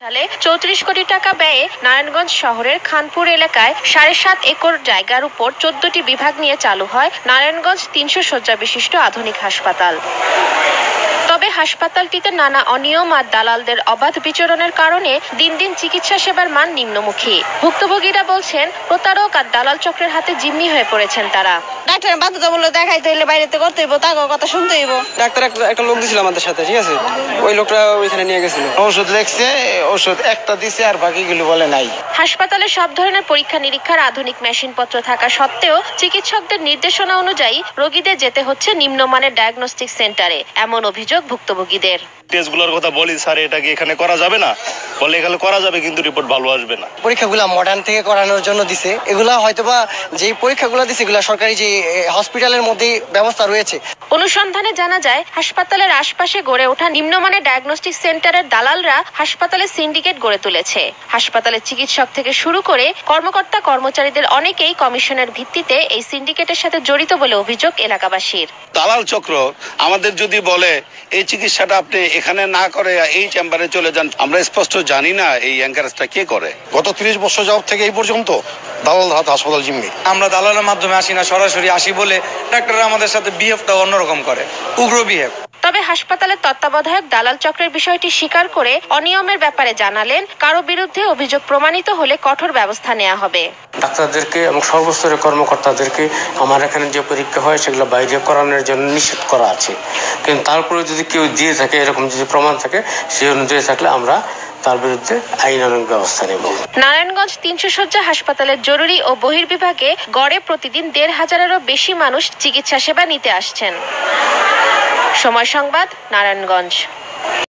সালে চৌত্রিশ কোটি টাকা ব্যয়ে নারায়ণগঞ্জ শহরের খানপুর এলাকায় সাড়ে সাত একর জায়গার উপর চোদ্দটি বিভাগ নিয়ে চালু হয় নারায়ণগঞ্জ তিনশো শয্যা বিশিষ্ট আধুনিক হাসপাতাল। তবে হাসপাতালটিতে নানা অনিয়ম আর দালালদের অবাধ বিচরণের কারণে দিন দিন চিকিৎসা সেবার মান নিম্নমুখী। ভুক্তভোগীরা বলছেন প্রতারক আর দালাল চক্রের হাতে জিম্মি হয়ে পড়েছেন তারা। ডাক্তারের বাধ্যতামূলক দেখাইতে হইলে বাইরেতে করতে হইব তাকে কথা শুনতে হইব। ডাক্তার একটা লোক দিছিল আমাদের সাথে ঠিক আছে? ওই লোকটা ওইখানে নিয়ে গেছিল। ওষুধ লেখছে ওষুধ একটা দিছে আর বাকিগুলো বলে নাই। হাসপাতালে সব ধরনের পরীক্ষা নিরীক্ষার আধুনিক মেশিনপত্র থাকা সত্ত্বেও চিকিৎসকদের নির্দেশনা অনুযায়ী রোগীদের যেতে হচ্ছে নিম্নমানের ডায়াগনস্টিক সেন্টারে এমন অভিযোগ ভুক্তভোগীদের। টেস্টগুলোর কথা বলি স্যার এটা কি এখানে করা যাবে না? বলে এখানে করা যাবে কিন্তু রিপোর্ট ভালো আসবে না। পরীক্ষাগুলো মডার্ন থেকে করানোর জন্য দিছে। এগুলা হয়তোবা যেই পরীক্ষাগুলো দিছে এগুলা সরকারি যে হসপিটালের মধ্যেই ব্যবস্থা রয়েছে। অনুসন্ধানে জানা যায় হাসপাতালের আশপাশে গড়ে ওঠা নিম্নমানের ডায়াগনস্টিক সেন্টারের দালালরা হাসপাতালে সিন্ডিকেট গড়ে তুলেছে। হাসপাতালের চিকিৎসক থেকে শুরু করে কর্মকর্তা কর্মচারীদের অনেকেই কমিশনের ভিত্তিতে এই সিন্ডিকেটের সাথে জড়িত বলে অভিযোগ এলাকাবাসীর। দালাল চক্র আমাদের যদি বলে এই চিকিৎসাটা আপনি এখানে না করে এই চেম্বারে চলে যান আমরা স্পষ্ট জানি না এই অ্যাঙ্কারেজটা কে করে। গত তিরিশ বছর যাওয়ার থেকে এই পর্যন্ত দালাল হাত হাসপাতাল জিম্মি। আমরা দালালের মাধ্যমে আসি না, সরাসরি আসি বলে ডাক্তাররা আমাদের সাথে বিহেভটা অন্যরকম করে। উগ্র বিহেভ তবে হাসপাতালের তত্ত্বাবধায়ক দালাল চক্রের বিষয়টি স্বীকার করে অনিয়মের ব্যাপারে জানালেন কারও বিরুদ্ধে অভিযোগ প্রমাণিত হলে কঠোর ব্যবস্থা নেওয়া হবে। ডাক্তারদেরকে এবং সর্বস্তরের কর্মকর্তাদেরকে আমার এখানে যে পরীক্ষা হয় সেগুলো বাইরে করানোর জন্য নিষেধ করা আছে। কিন্তু তারপরে যদি কেউ দিয়ে থাকে এরকম যদি প্রমাণ থাকে সেই অনুযায়ী থাকলে আমরা তার বিরুদ্ধে আইনানুগ ব্যবস্থা নেব। নারায়ণগঞ্জ তিনশো শয্যা হাসপাতালের জরুরি ও বহির্বিভাগে গড়ে প্রতিদিন দেড় হাজারেরও বেশি মানুষ চিকিৎসা সেবা নিতে আসছেন। সময় সংবাদ নারায়ণগঞ্জ।